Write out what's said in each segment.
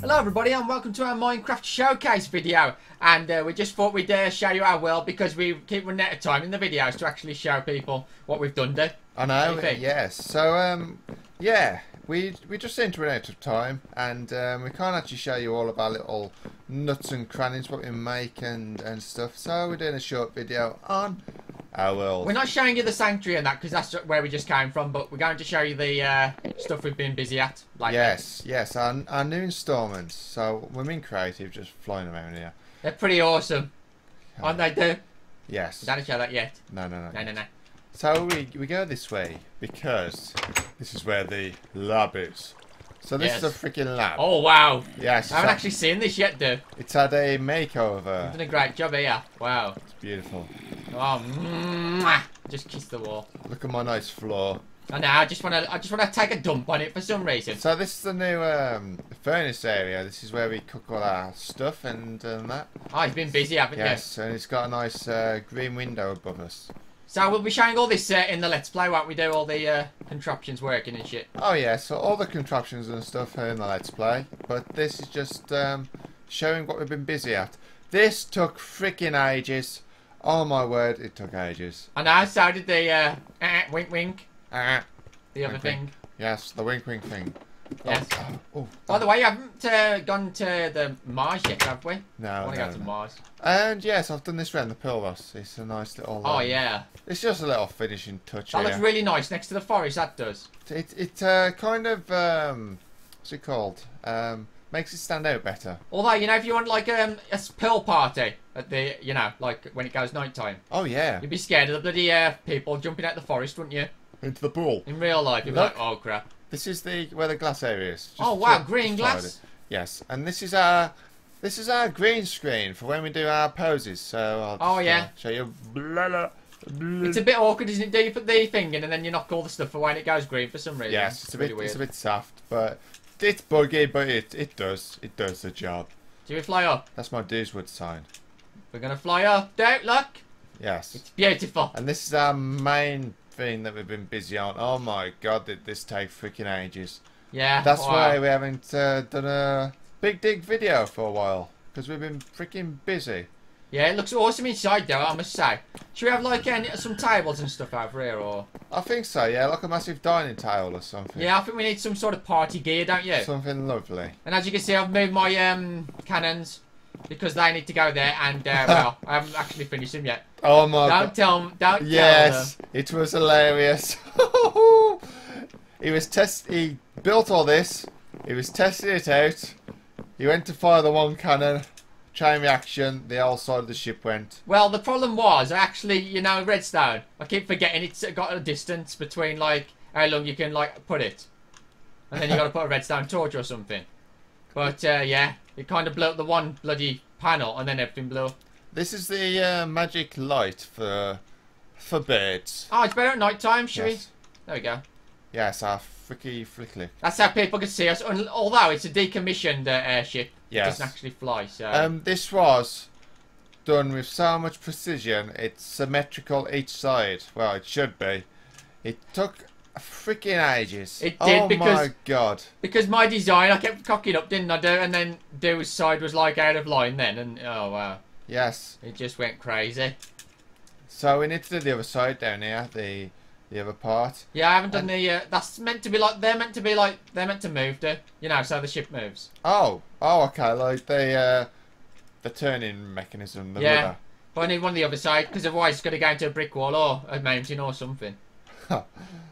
Hello everybody and welcome to our Minecraft Showcase video and uh, we just thought we'd uh, show you our world because we keep running out of time in the videos to actually show people what we've done there. I know, do you think? yes. So, um, yeah, we we just seem to run out of time, and um, we can't actually show you all of our little nuts and crannies, what we make and, and stuff. So we're doing a short video on our world. We're not showing you the sanctuary and that because that's where we just came from but we're going to show you the uh, stuff we've been busy at. Like yes, yes, our, our new instalments. So we're being creative, just flying around here. They're pretty awesome. Aren't they, do? Yes. Don't show that yet. No, no, no. No, no, no. So we we go this way because this is where the lab is. So this is a freaking lab. Oh wow. Yes, I haven't it's, actually seen this yet, dude. it's had a You've makeover. done a great job here. Wow. It's beautiful. Oh, mwah. just kiss the wall. Look at my nice floor. I know. I just want to. I just want to take a dump on it for some reason. So this is the new um, furnace area. This is where we cook all our stuff and, and that. Oh, you've been busy, haven't Yes, and it's got a nice uh, green window above us. So we'll be showing all this uh, in the Let's Play, won't we? Do all the uh, contraptions working and shit. Oh yeah, so all the contraptions and stuff are in the Let's Play, but this is just um, showing what we've been busy at. This took freaking ages. Oh my word, it took ages. And I. So did the uh, eh, wink, wink. Ah, The other Wink, thing. wink. yes, the wink wink thing. Yes. Oh, oh, By the way, you haven't uh, gone to the Mars yet, have we? I no, want to no, go to no. Mars. And yes, I've done this round the Pilros. It's a nice little. Oh um, yeah, It's just a little finishing touch. that here. looks really nice next to the forest. That does. It it uh, kind of um, what's it called? Um, makes it stand out better. Although you know, if you want like um, a pill party at the, you know, like when it goes night time, Oh yeah, you'd be scared of the bloody uh, people jumping out the forest, wouldn't you? into the pool. In real life, you'd be like, oh crap. This is the where the glass area is. Just oh wow, green glass. it. Yes, and this is our this is our green screen for when we do our poses. So I'll just, Oh, yeah. uh, show you. Blah, blah, blah. It's a bit awkward, isn't it? Do you put the thing in and then you knock all the stuff away and it goes green for some reason? yes, it's a really bit weird. it's a bit soft, but it's buggy, but it it does it does the job. Do we fly up? That's my Dewswood sign. We're gonna fly up. Don't look. Yes. It's beautiful. And this is our main thing that we've been busy on. Oh my god, did this take freaking ages. Yeah. That's why we haven't uh, done a big dig video for a while. Because we've been freaking busy. Yeah, it looks awesome inside though. I must say. Should we have like any, some tables and stuff over here, or? I think so, yeah, like a massive dining table or something. Yeah, I think we need some sort of party gear, don't you? Something lovely. And as you can see, I've moved my um, cannons because they need to go there. And uh, well, I haven't actually finished them yet. Oh my Don't god. tell 'em- Don't tell them. Yes, it was hilarious. he was test. He built all this. He was testing it out. He went to fire the one cannon. Chain reaction. The whole side of the ship went. Well, the problem was actually, you know, redstone. I keep forgetting it's got a distance between like how long you can like put it, and then you got to put a redstone torch or something. But uh, yeah, it kind of blew up the one bloody panel, and then everything blew up. This is the uh, magic light for for birds. Oh, it's better at night time, should Yes. we? There we go. Yes, our fricky flickly. That's how people can see us. Although it's a decommissioned uh, airship, Yes. it doesn't actually fly. So Um, this was done with so much precision. It's symmetrical each side. Well, it should be. It took freaking ages. It did oh because- my god. because my design, I kept cocking up, didn't I? Do and then Dew's side was like out of line then, and oh wow, Yes. it just went crazy. So we need to do the other side down here. The the other part. Yeah, I haven't done And- the. Uh, that's meant to be like they're meant to be like they're meant to move, do you know? So the ship moves. Oh. Oh. Okay. Like the uh, the turning mechanism. The Yeah. But I need one on the other side because otherwise it's going to go into a brick wall or a mountain or something.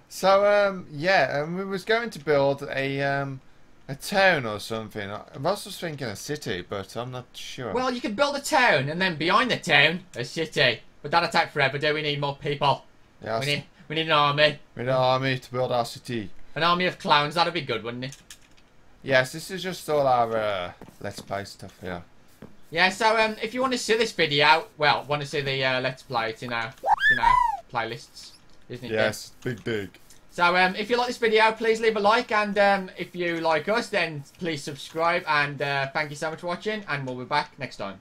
So um yeah, um, we was going to build a um a town or something. I was just thinking a city, but I'm not sure. Well, you can build a town and then behind the town a city, but that'll take forever. Do we need more people? yes. We need an army, We need an army to build our city. an army of clowns. That'd be good, wouldn't it? Yes, this is just all our uh, let's play stuff here. Yeah, so um, if you want to see this video, well, want to see the uh, Let's Play, it's in our, it's in our playlists, isn't it? Yes, big big. So um, if you like this video, please leave a like, and um, if you like us, then please subscribe, and uh, thank you so much for watching, and we'll be back next time.